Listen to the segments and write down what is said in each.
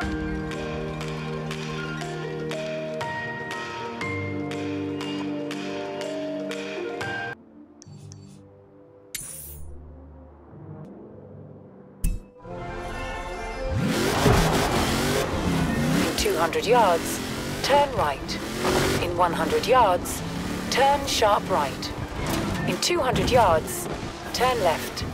In 200 yards, turn right. In 100 yards, turn sharp right. In 200 yards, turn left.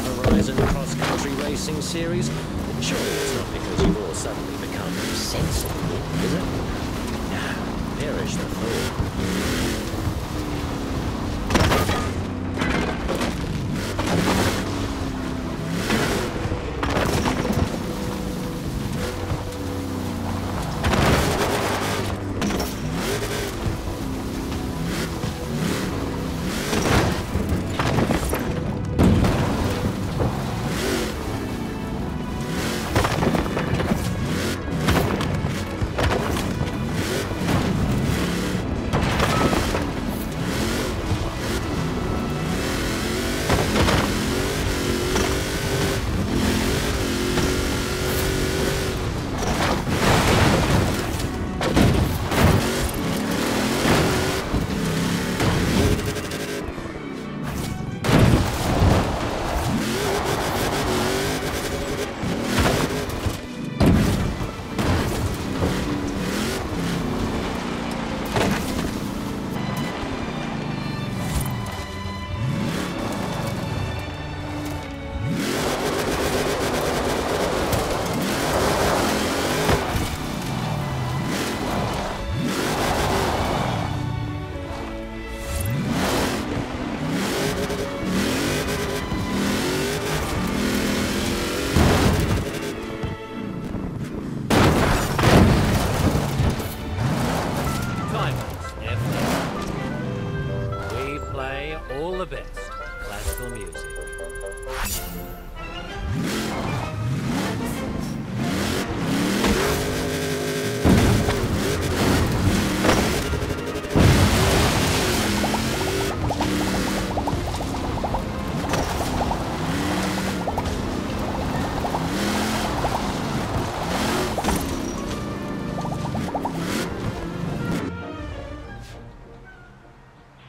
Horizon Cross Country Racing Series. Surely it's not because you've all suddenly become sensible, is it? Perish the thought. The best classical music.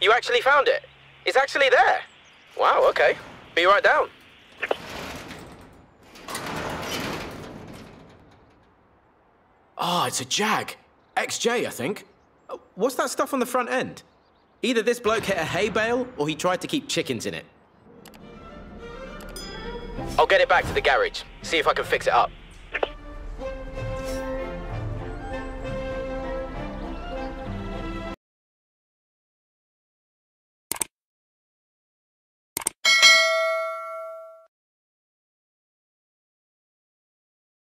You actually found it? It's actually there. Wow, okay. Be right down. Ah, it's a Jag. XJ, I think. Uh, What's that stuff on the front end? Either this bloke hit a hay bale, or he tried to keep chickens in it. I'll get it back to the garage. See if I can fix it up.